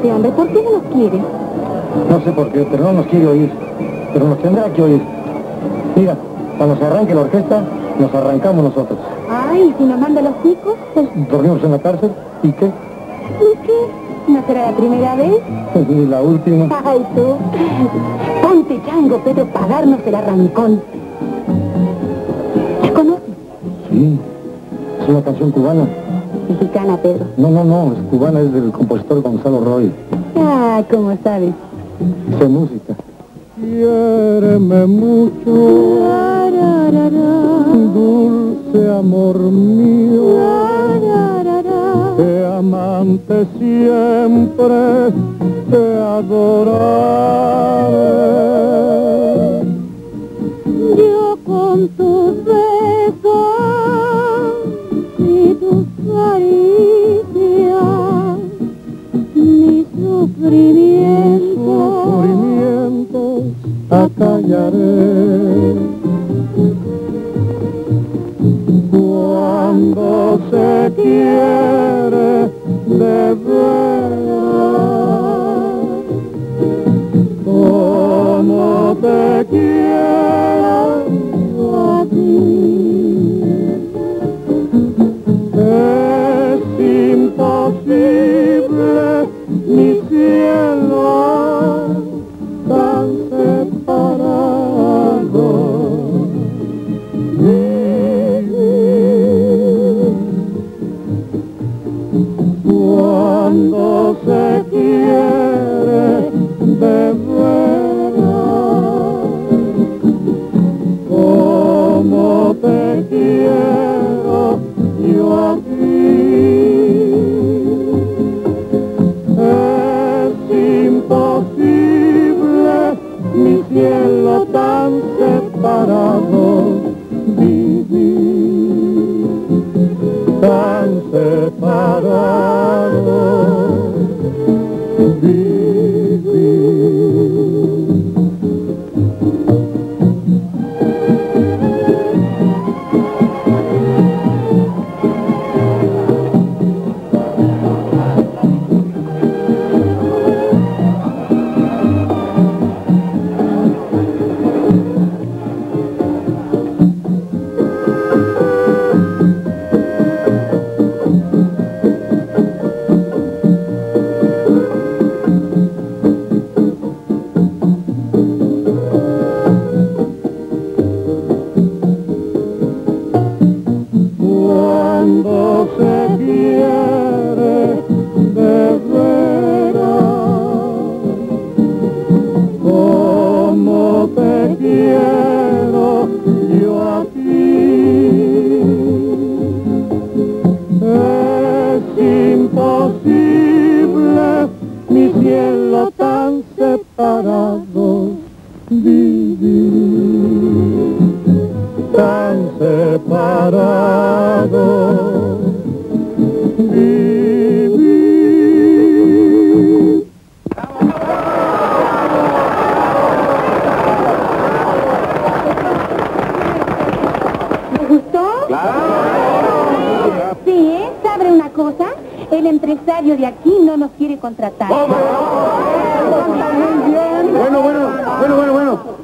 este hombre? ¿Por qué no nos quiere? No sé por qué, pero no nos quiere oír. Pero nos tendrá que oír. Mira, cuando se arranque la orquesta, nos arrancamos nosotros. Ay, ¿y si nos manda los chicos? Pues, dormimos en la cárcel, ¿y qué? ¿Y qué? ¿No será la primera vez? Pues ni la última. Ay, tú. Ponte chango, Pedro, para darnos el arrancón. ¿La conoces? Sí, es una canción cubana. Mexicana, Pedro. No, no, no, es cubana, es del compositor Gonzalo Roy. Ah, ¿cómo sabes? Sé música. Quiéreme mucho, dulce amor mío, que amante siempre te adoraré. Acallaré. Cuando se quiere de veras, como te quiero tan separado, vivir tan separado, vivir. ¿Sabe una cosa? El empresario de aquí no nos quiere contratar. Bueno, bueno,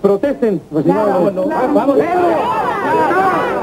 protesten. Si no, vamos, vamos.